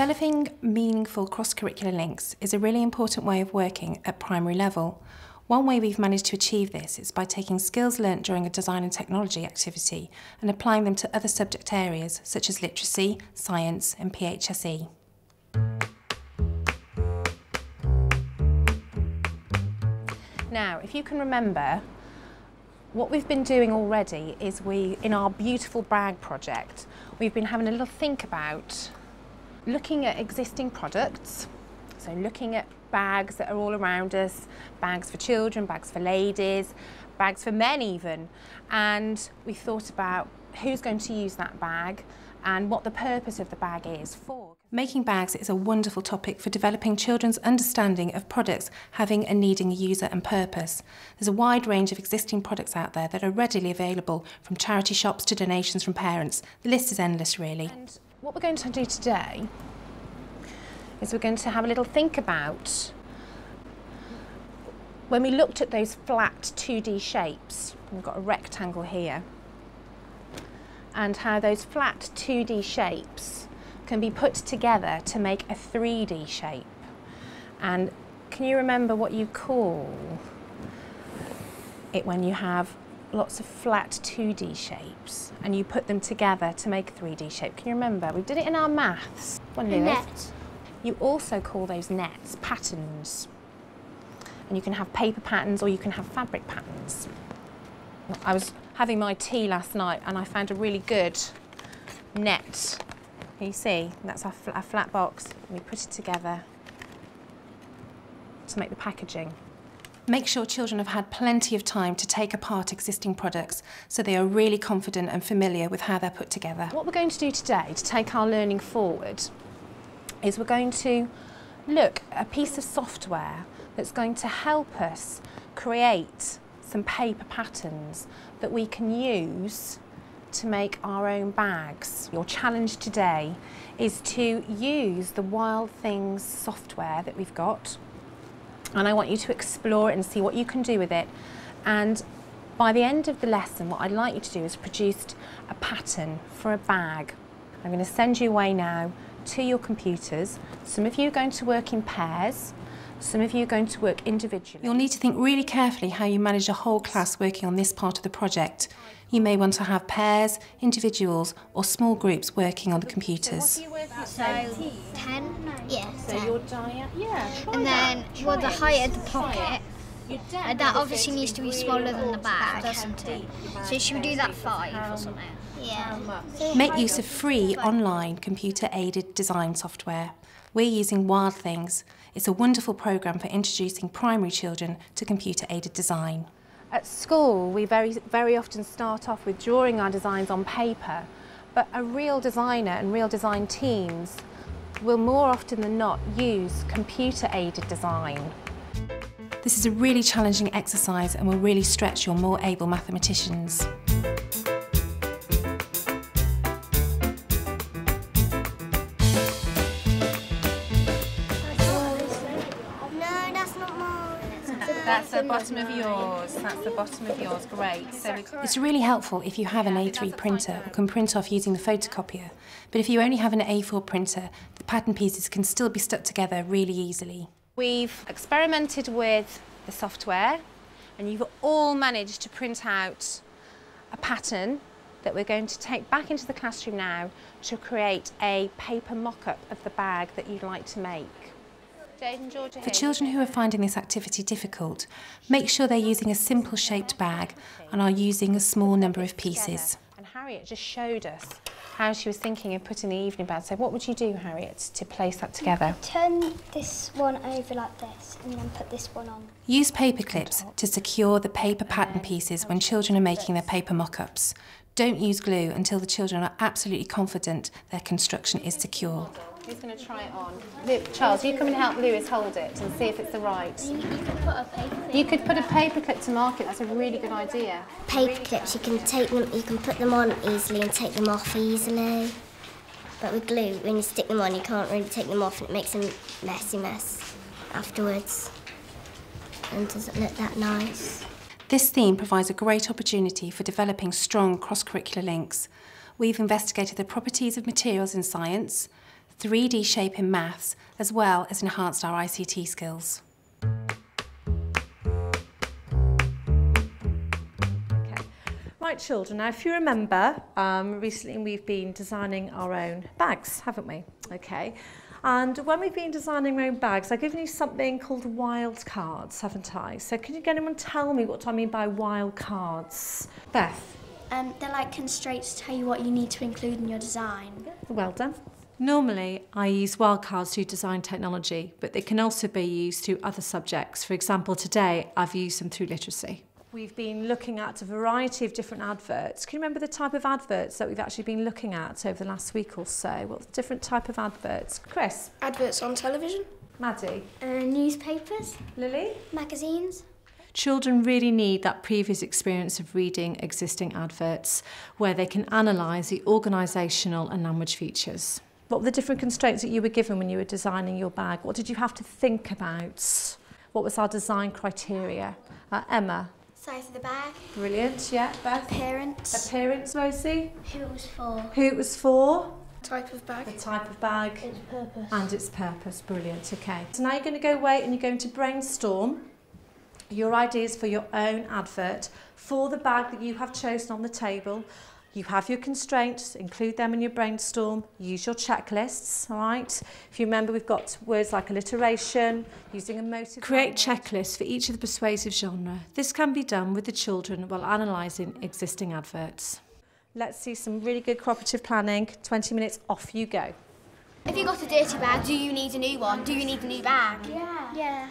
Developing meaningful cross-curricular links is a really important way of working at primary level. One way we've managed to achieve this is by taking skills learnt during a design and technology activity and applying them to other subject areas such as literacy, science and PHSE. Now, if you can remember, what we've been doing already is we, in our beautiful bag project, we've been having a little think about looking at existing products, so looking at bags that are all around us, bags for children, bags for ladies, bags for men even, and we thought about who's going to use that bag and what the purpose of the bag is for. Making bags is a wonderful topic for developing children's understanding of products having and needing a user and purpose. There's a wide range of existing products out there that are readily available from charity shops to donations from parents. The list is endless really. And what we're going to do today is we're going to have a little think about when we looked at those flat 2D shapes, we've got a rectangle here, and how those flat 2D shapes can be put together to make a 3D shape. And can you remember what you call it when you have lots of flat 2D shapes and you put them together to make a 3D shape? Can you remember? We did it in our maths. One net. You also call those nets patterns. And you can have paper patterns or you can have fabric patterns. I was having my tea last night and I found a really good net can you see? That's our, fl our flat box. And we put it together to make the packaging. Make sure children have had plenty of time to take apart existing products so they are really confident and familiar with how they're put together. What we're going to do today to take our learning forward is we're going to look at a piece of software that's going to help us create some paper patterns that we can use to make our own bags. Your challenge today is to use the Wild Things software that we've got and I want you to explore it and see what you can do with it and by the end of the lesson what I'd like you to do is produce a pattern for a bag. I'm going to send you away now to your computers. Some of you are going to work in pairs some of you are going to work individually. You'll need to think really carefully how you manage a whole class working on this part of the project. You may want to have pairs, individuals or small groups working on the computers. So, so 10? Yeah, So 10. your diet, yeah, And then, well, the height of the pocket, uh, that obviously needs to be smaller than the bag, doesn't it? So should we do that 5 or something? Yeah. Make use of free online computer-aided design software. We're using Wild Things. It's a wonderful programme for introducing primary children to computer-aided design. At school, we very, very often start off with drawing our designs on paper, but a real designer and real design teams will more often than not use computer-aided design. This is a really challenging exercise and will really stretch your more able mathematicians. That's the bottom of yours. That's the bottom of yours. Great. So it's really helpful if you have an A3 printer or can print off using the photocopier. But if you only have an A4 printer, the pattern pieces can still be stuck together really easily. We've experimented with the software and you've all managed to print out a pattern that we're going to take back into the classroom now to create a paper mock-up of the bag that you'd like to make. For children who are finding this activity difficult, make sure they're using a simple shaped bag and are using a small number of pieces. And Harriet just showed us how she was thinking of putting the evening bag. So what would you do, Harriet, to place that together? Turn this one over like this and then put this one on. Use paper clips to secure the paper pattern pieces when children are making their paper mock-ups. Don't use glue until the children are absolutely confident their construction is secure. Who's going to try it on? Charles, you come and help Lewis hold it and see if it's the right. You, you could put a paper clip. You could put a paper clip to mark it. That's a really good idea. Paper clips, you can take them, you can put them on easily and take them off easily. But with glue, when you stick them on, you can't really take them off and it makes a messy mess afterwards. And doesn't look that nice. This theme provides a great opportunity for developing strong cross-curricular links. We've investigated the properties of materials in science, 3D shape in maths, as well as enhanced our ICT skills. Right, children, now if you remember, um, recently we've been designing our own bags, haven't we? Okay. And when we've been designing our own bags, I've given you something called wild cards, haven't I? So can you, get anyone tell me what I mean by wild cards? Beth? Um, they're like constraints to tell you what you need to include in your design. Well done. Normally, I use wildcards through design technology, but they can also be used through other subjects. For example, today I've used them through literacy. We've been looking at a variety of different adverts. Can you remember the type of adverts that we've actually been looking at over the last week or so? What different type of adverts? Chris? Adverts on television. Maddie? Uh, newspapers. Lily? Magazines. Children really need that previous experience of reading existing adverts where they can analyse the organisational and language features. What were the different constraints that you were given when you were designing your bag? What did you have to think about? What was our design criteria? Uh, Emma? Size of the bag. Brilliant, yeah. Beth? Appearance. Appearance, Rosie? Who it was for. Who it was for? Type of bag. The type of bag. Its purpose. And its purpose. Brilliant, okay. So now you're going to go away and you're going to brainstorm your ideas for your own advert for the bag that you have chosen on the table. You have your constraints, include them in your brainstorm, use your checklists, all right? If you remember, we've got words like alliteration, using emotive... Create checklists for each of the persuasive genre. This can be done with the children while analysing existing adverts. Let's see some really good cooperative planning. 20 minutes, off you go. If you've got a dirty bag, do you need a new one? Do you need a new bag? Yeah. Yeah.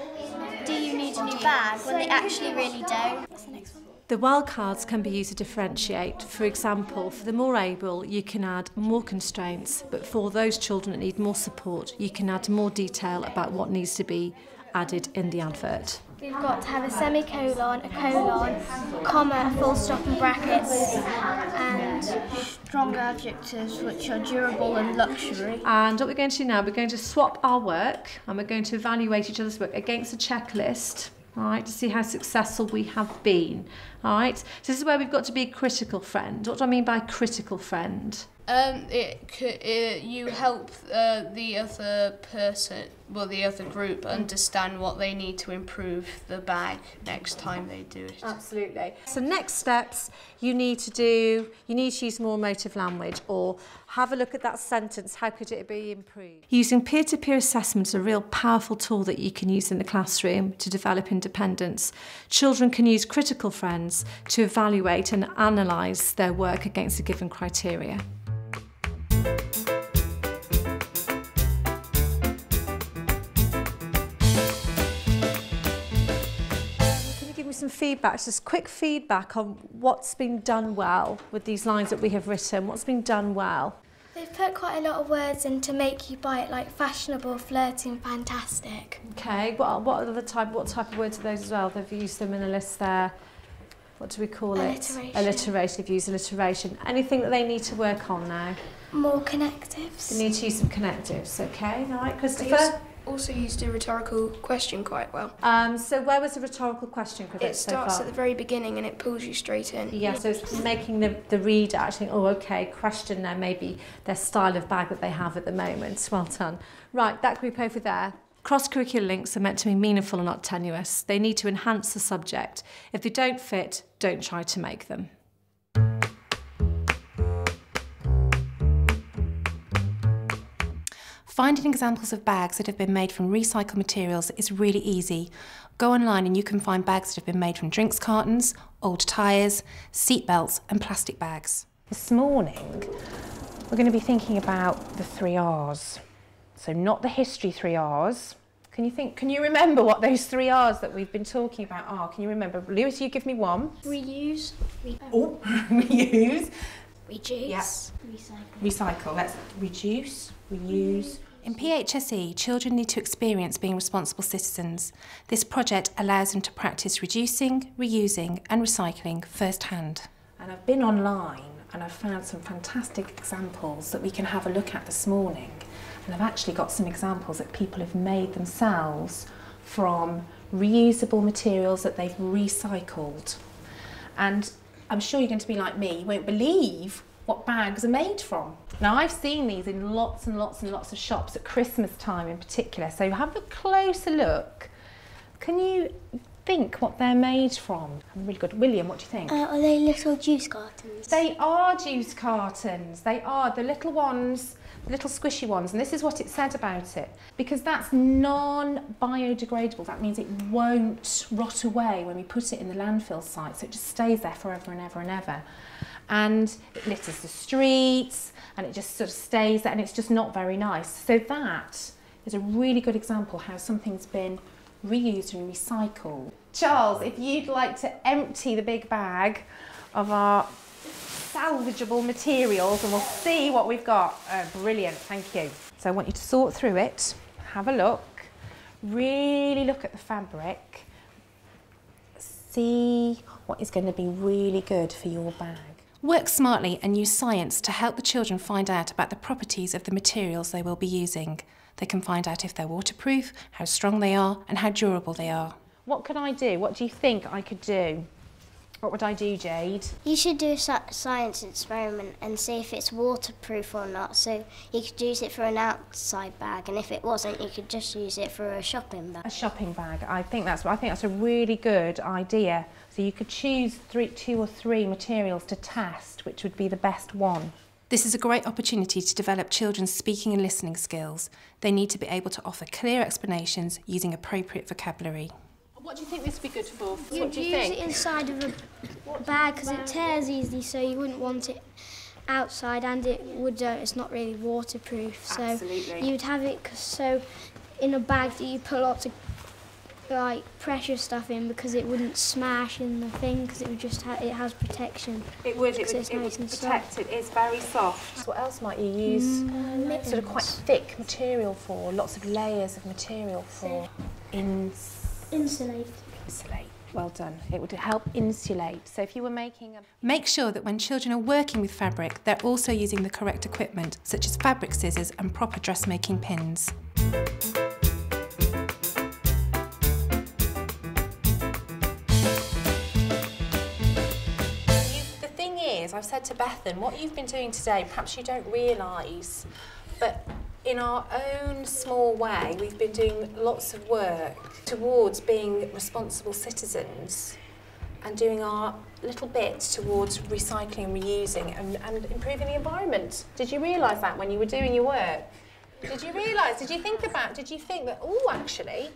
Do you need a new bag when they actually really don't? What's the next one? The wildcards can be used to differentiate. For example, for the more able, you can add more constraints, but for those children that need more support, you can add more detail about what needs to be added in the advert. We've got to have a semicolon, a colon, comma, full stop and brackets, and stronger adjectives which are durable and luxury. And what we're going to do now, we're going to swap our work and we're going to evaluate each other's work against a checklist. all right, to see how successful we have been, all right? So this is where we've got to be a critical friend. What do I mean by critical friend? Um, it, it you help uh, the other person, well, the other group, understand what they need to improve the bag next time they do it. Absolutely. So next steps, you need to do, you need to use more emotive language or have a look at that sentence, how could it be improved? Using peer-to-peer assessment is a real powerful tool that you can use in the classroom to develop independence. Children can use critical friends to evaluate and analyse their work against a given criteria. Some feedback, just quick feedback on what's been done well with these lines that we have written? What's been done well? They've put quite a lot of words in to make you buy it, like fashionable, flirting, fantastic. Okay, what, what are the type, what type of words are those as well? They've used them in a list there. What do we call Alliteration. it? Alliteration. They've used alliteration. Anything that they need to work on now? More connectives. They need to use some connectives, okay? All right, Christopher? also- also used a rhetorical question quite well. Um, so where was the rhetorical question, Chris, It starts far? at the very beginning and it pulls you straight in. Yeah, so it's making the, the reader actually, oh, okay, question their maybe their style of bag that they have at the moment. Well done. Right, that group over there. Cross-curricular links are meant to be meaningful and not tenuous. They need to enhance the subject. If they don't fit, don't try to make them. Finding examples of bags that have been made from recycled materials is really easy. Go online and you can find bags that have been made from drinks cartons, old tyres, seat belts, and plastic bags. This morning, we're going to be thinking about the three R's. So, not the history three R's. Can you think? Can you remember what those three R's that we've been talking about are? Can you remember? Lewis, you give me one. Reuse. Oh, reuse, Reduce. Yeah. Recycle. recycle. Let's reduce, reuse. In PHSE, children need to experience being responsible citizens. This project allows them to practice reducing, reusing, and recycling firsthand. And I've been online and I've found some fantastic examples that we can have a look at this morning. And I've actually got some examples that people have made themselves from reusable materials that they've recycled. And I'm sure you're going to be like me, you won't believe what bags are made from. Now I've seen these in lots and lots and lots of shops at Christmas time in particular, so have a closer look. Can you think what they're made from? I'm really good. William, what do you think? Uh, are they little juice cartons? They are juice cartons. They are the little ones, little squishy ones. And this is what it said about it. Because that's non-biodegradable. That means it won't rot away when we put it in the landfill site. So it just stays there forever and ever and ever. And it litters the streets and it just sort of stays there and it's just not very nice. So that is a really good example how something's been reused and recycled. Charles, if you'd like to empty the big bag of our salvageable materials and we'll see what we've got. Uh, brilliant, thank you. So I want you to sort through it, have a look, really look at the fabric, see what is going to be really good for your bag. Work smartly and use science to help the children find out about the properties of the materials they will be using. They can find out if they're waterproof, how strong they are and how durable they are. What can I do? What do you think I could do? What would I do, Jade? You should do a science experiment and see if it's waterproof or not. So you could use it for an outside bag, and if it wasn't, you could just use it for a shopping bag. A shopping bag. I think that's. I think that's a really good idea. So you could choose three, two or three materials to test, which would be the best one. This is a great opportunity to develop children's speaking and listening skills. They need to be able to offer clear explanations using appropriate vocabulary. What do you think this would be good for? You'd what do you use think? it inside of a bag because it tears easily, so you wouldn't want it outside, and it would. Uh, it's not really waterproof, so Absolutely. you'd have it so in a bag that you put lots of like precious stuff in because it wouldn't smash in the thing because it would just ha- it has protection. It would, it would, it's it would nice and protect it. It's very soft. What else might you use Mm, sort of quite thick material for? Lots of layers of material for? Ins Insulate. insulate. Well done. It would help insulate. So if you were making a Make sure that when children are working with fabric, they're also using the correct equipment, such as fabric scissors and proper dressmaking pins. The thing is, I've said to Bethan, what you've been doing today, perhaps you don't realise, but in our own small way, we've been doing lots of work towards being responsible citizens and doing our little bit towards recycling and reusing and, and improving the environment. Did you realise that when you were doing your work? Did you realise? Did you think about? Did you think that? Oh, actually,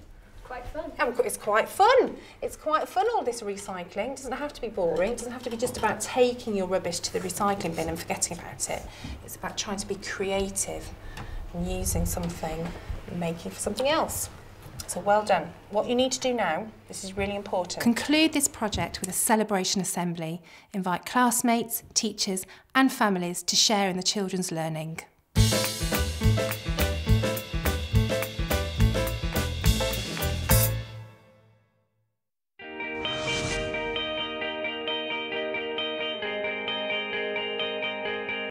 Quite fun. um, It's quite fun. It's quite fun, all this recycling. It doesn't have to be boring. It doesn't have to be just about taking your rubbish to the recycling bin and forgetting about it. It's about trying to be creative using something making for something else. So well done. What you need to do now, this is really important. Conclude this project with a celebration assembly. Invite classmates, teachers and families to share in the children's learning.